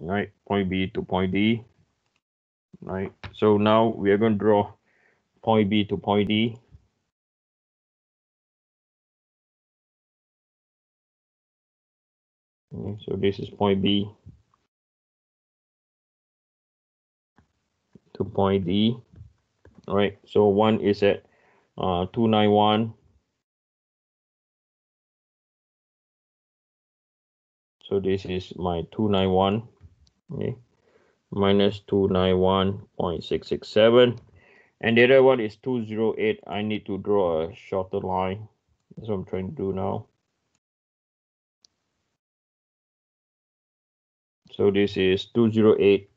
right? Point B to point D, right? So now we are going to draw point B to point D. Okay, so this is point B to point D. All right, so one is at uh, 291. So this is my 291, okay, minus 291.667. And the other one is 208. I need to draw a shorter line. That's what I'm trying to do now. So this is 208.333,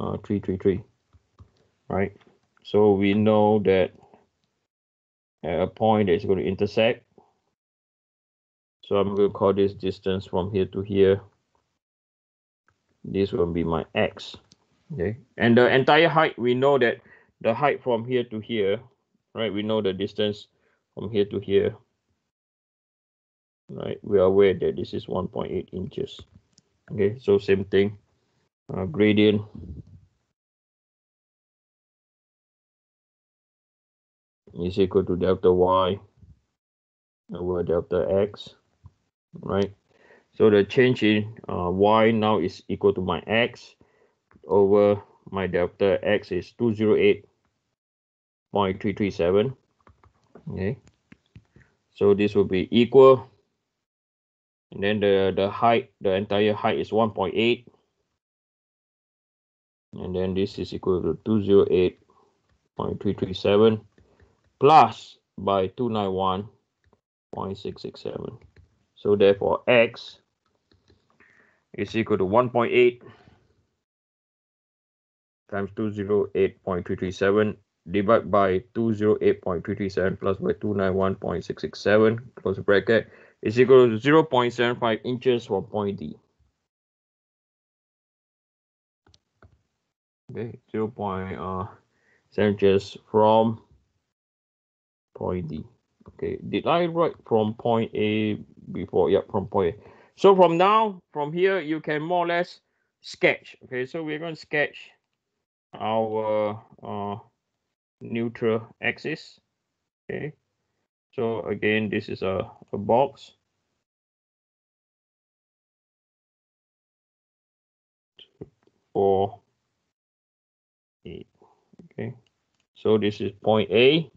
uh, right? So we know that at a point that is going to intersect. So I'm going to call this distance from here to here. This will be my x. Okay. And the entire height, we know that the height from here to here, right? We know the distance from here to here. Right. We are aware that this is 1.8 inches. Okay. So same thing. Uh, gradient is equal to delta y over delta x, right? So the change in uh, y now is equal to my x over my delta x is 208.337. Okay. So this will be equal. And then the, the height, the entire height is 1.8. And then this is equal to 208.337 plus by 291.667. So therefore x is equal to 1.8 times 208.337 divided by 208.337 plus by 291.667 close bracket is equal to 0 0.75 inches from point D. Okay, 0 0.7 uh, inches from point D. Okay, did I write from point A before? Yeah, from point A. So from now, from here, you can more or less sketch. Okay, so we're going to sketch our uh, neutral axis. Okay, so again, this is a, a box. Four, eight. Okay, so this is point A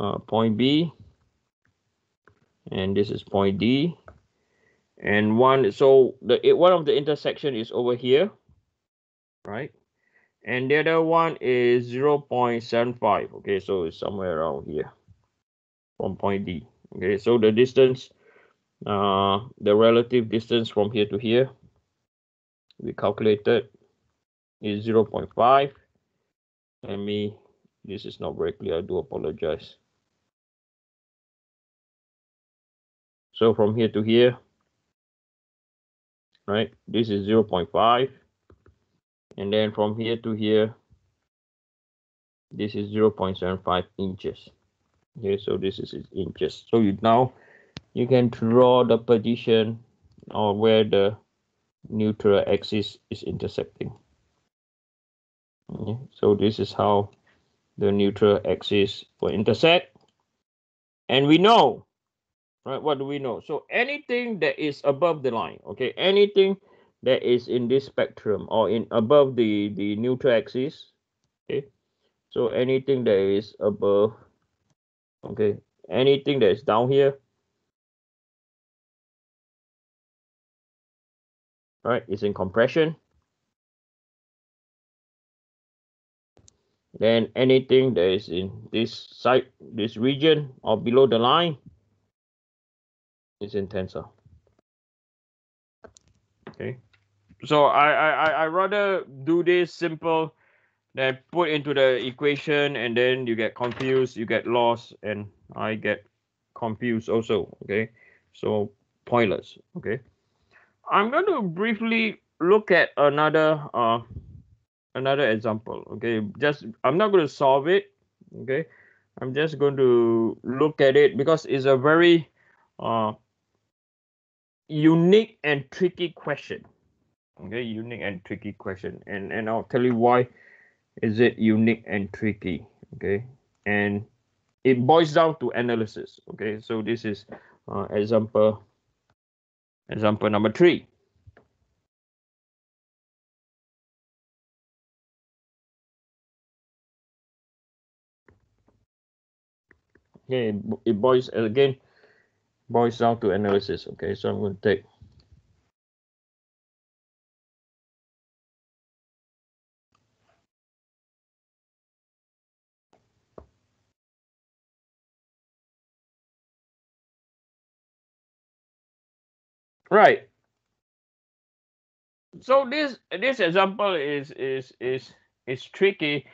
uh, point B, and this is point D, and one. So the one of the intersection is over here, right? And the other one is 0 0.75. Okay, so it's somewhere around here from point D. Okay, so the distance, uh, the relative distance from here to here, we calculated is 0 0.5. Let me this is not very clear. I do apologize. So from here to here, right, this is 0 0.5. And then from here to here, this is 0 0.75 inches. Okay, so this is inches. So you now you can draw the position or where the neutral axis is intersecting. Okay, so this is how the neutral axis will intersect. And we know, right, what do we know? So anything that is above the line, okay, anything that is in this spectrum or in above the, the neutral axis, okay, so anything that is above, okay, anything that is down here, right, is in compression. Then anything that is in this side, this region or below the line is in tension. Okay. So I, I, I rather do this simple than put into the equation and then you get confused, you get lost, and I get confused also. Okay. So pointless. Okay. I'm going to briefly look at another uh, another example okay just i'm not going to solve it okay i'm just going to look at it because it's a very uh unique and tricky question. Okay, unique and tricky question, and and I'll tell you why is it unique and tricky. Okay, and it boils down to analysis. Okay, so this is uh, example example number three. Okay, it boils again boils down to analysis. Okay, so I'm going to take right. So this this example is is is is tricky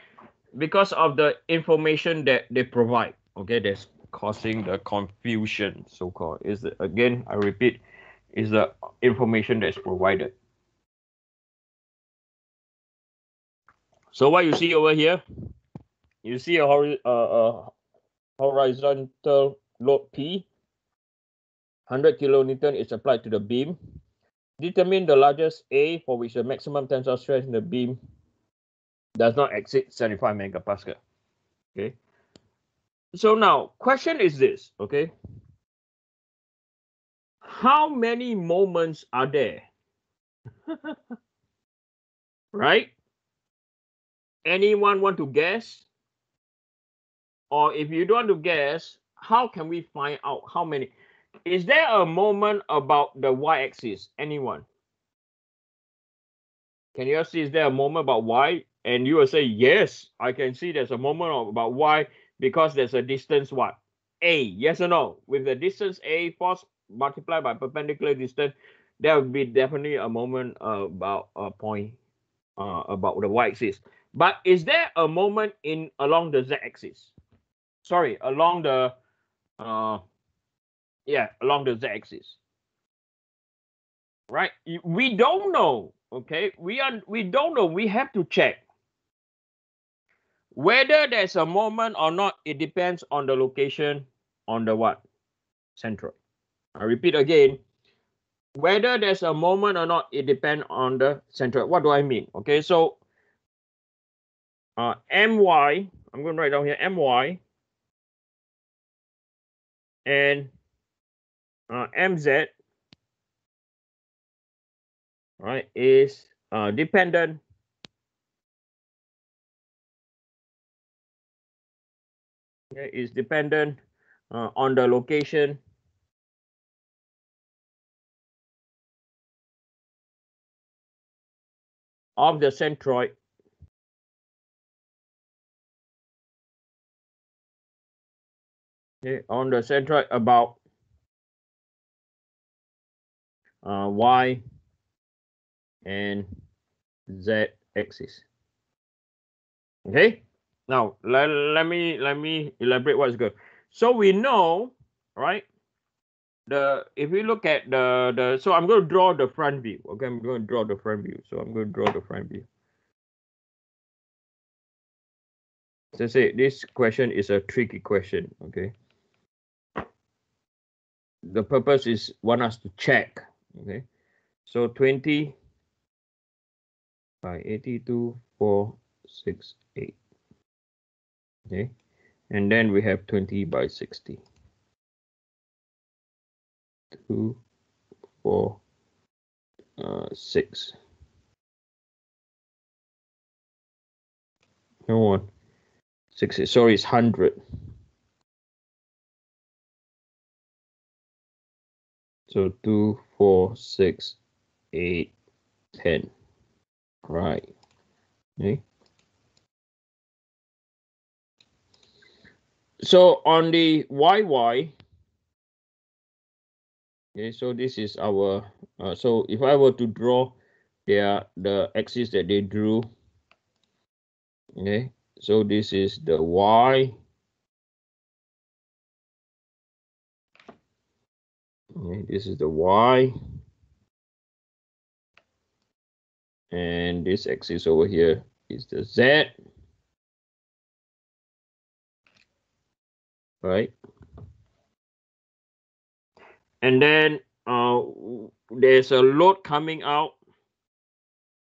because of the information that they provide. Okay, that's causing the confusion, so-called. Is the, again, I repeat, is the information that's provided. So what you see over here, you see a, hori uh, a horizontal load P, 100 kilonewton is applied to the beam. Determine the largest A for which the maximum tensile stress in the beam does not exceed 75 megapascal. Okay. So now, question is this, okay? How many moments are there? right? Anyone want to guess? Or if you don't want to guess, how can we find out how many? Is there a moment about the y-axis? Anyone? Can you see, is there a moment about y? And you will say, yes, I can see there's a moment about y because there's a distance what? A, yes or no? With the distance A, force multiplied by perpendicular distance, there will be definitely a moment uh, about a point uh, about the y-axis. But is there a moment in along the z-axis? Sorry, along the uh, yeah, along the z-axis. Right? We don't know. Okay, we are we don't know. We have to check. Whether there's a moment or not, it depends on the location on the what? Centroid. I repeat again. Whether there's a moment or not, it depends on the centroid. What do I mean? Okay, so uh, my, I'm going to write down here my and uh, mz right is uh, dependent okay, is dependent uh, on the location of the centroid okay, on the centroid about uh, y and z axis. Okay. Now let, let me let me elaborate what's good. So we know, right? The if we look at the the so I'm going to draw the front view. Okay, I'm going to draw the front view. So I'm going to draw the front view. So say this question is a tricky question. Okay. The purpose is want us to check. Okay. So 20 by 82, 4, 6, 8 okay. And then we have 20 by 60 two four uh, six. No one. 60 sorry it's 100 so two four six eight ten. Right. Okay so on the YY, okay, so this is our, uh, so if I were to draw their, the axis that they drew, okay, so this is the Y, okay, this is the Y, and this axis over here is the Z, right? And then uh, there's a load coming out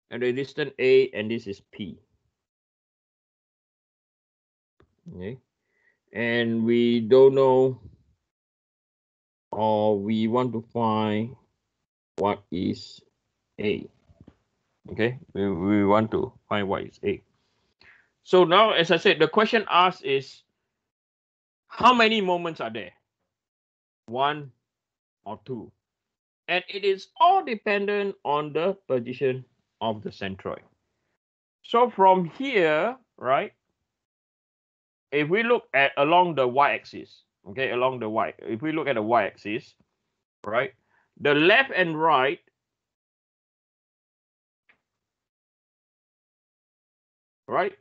at the distance A, and this is P. Okay, and we don't know, or we want to find what is A. Okay, we, we want to find what is A. So now, as I said, the question asked is, how many moments are there? One or two? And it is all dependent on the position of the centroid. So from here, right, if we look at along the y-axis, okay, along the y, if we look at the y-axis, right, the left and right right?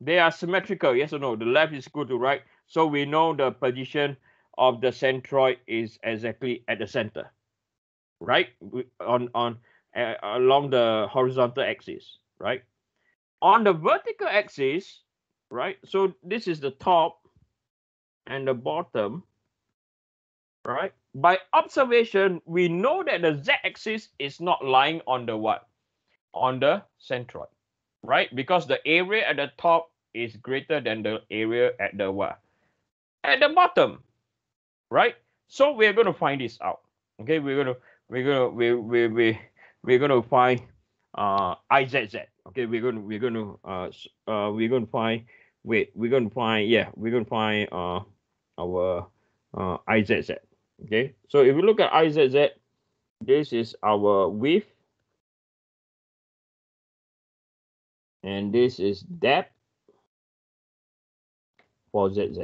They are symmetrical, yes or no? The left is equal to right. So we know the position of the centroid is exactly at the center, right? On on uh, along the horizontal axis, right? On the vertical axis, right? So this is the top and the bottom, right? By observation, we know that the z-axis is not lying on the what? On the centroid, right? Because the area at the top is greater than the area at the what? At the bottom, right? So we're going to find this out. Okay, we're gonna we're gonna we we we we're gonna find uh IZZ. Okay, we're gonna we're gonna uh uh we're gonna find wait we're gonna find yeah we're gonna find uh our uh IZZ. Okay, so if we look at IZZ, this is our width and this is depth for ZZ.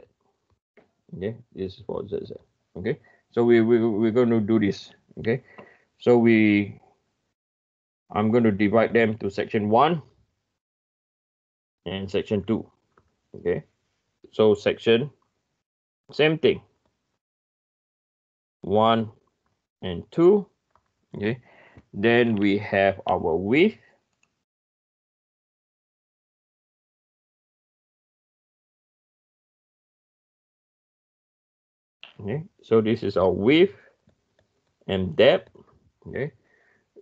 Okay, this is for ZZ. Okay, so we, we, we're going to do this. Okay, so we, I'm going to divide them to section one and section two. Okay, so section, same thing. One and two. Okay, then we have our width okay so this is our width and depth okay?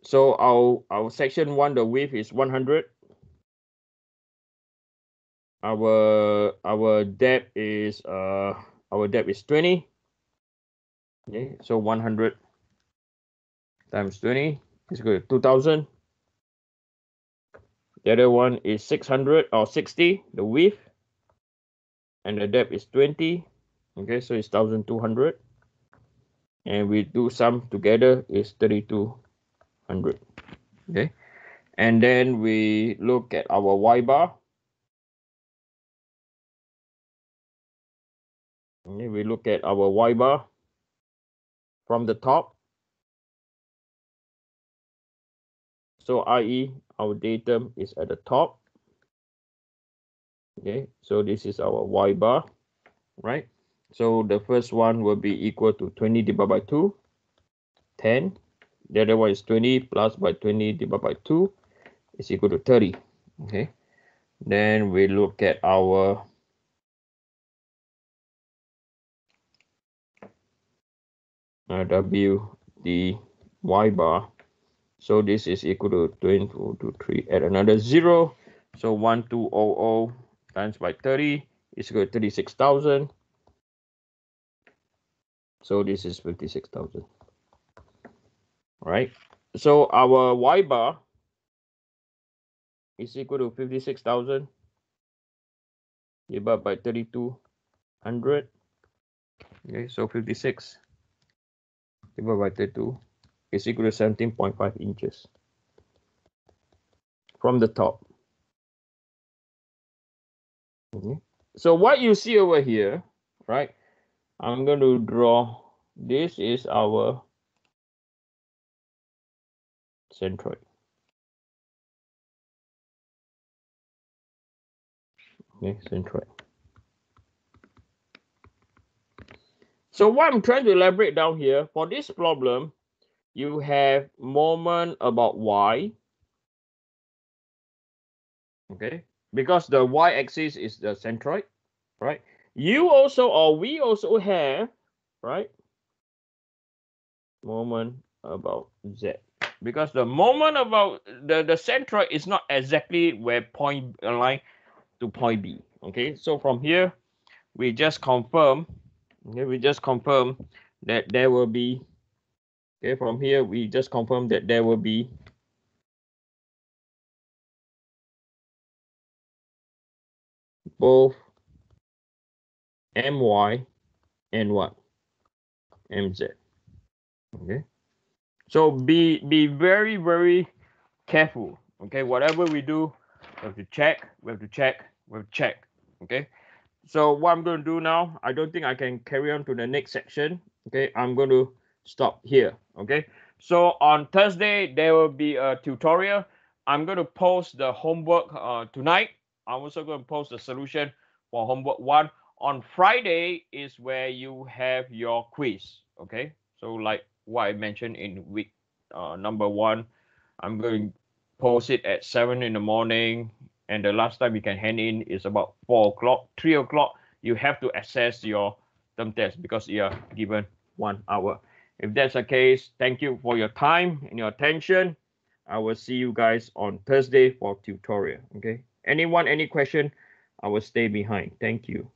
So our our section one the width is 100 our our depth is uh our depth is 20 okay so 100 times 20 is good 2000 the other one is 600 or 60 the width. And the depth is 20 okay so it's 1200 and we do sum together is 3200 okay. And then we look at our y bar. Okay, we look at our y bar from the top. So i.e our datum is at the top. Okay so this is our y bar right so the first one will be equal to 20 divided by 2, 10. The other one is 20 plus by 20 divided by 2 is equal to 30. Okay. Then we look at our uh, W, the Y bar. So this is equal to 20 to 3 at another 0. So 1200 times by 30 is equal to 36,000. So this is 56,000. Right. So our Y bar is equal to 56,000 divided by 3200. Okay, so 56 divided by 32 is equal to 17.5 inches from the top. Okay. So what you see over here, right? I'm going to draw this is our centroid. Okay, centroid. So what I'm trying to elaborate down here, for this problem, you have moment about y. Okay, because the y-axis is the centroid, right? You also or we also have, right? Moment about z because the moment about the the centroid is not exactly where point uh, align to point b okay so from here we just confirm okay we just confirm that there will be okay from here we just confirm that there will be both my and what? Mz okay. So be be very very careful okay? Whatever we do we have to check we have to check we have to check okay? So what i'm going to do now i don't think i can carry on to the next section okay? I'm going to stop here okay? So on thursday there will be a tutorial. I'm going to post the homework uh, tonight. I'm also going to post the solution for homework one on friday is where you have your quiz okay? So like what i mentioned in week uh, number one i'm going to post it at seven in the morning and the last time you can hand in is about four o'clock three o'clock. You have to access your term test because you are given one hour. If that's the case thank you for your time and your attention. I will see you guys on thursday for tutorial okay? Anyone any question i will stay behind. Thank you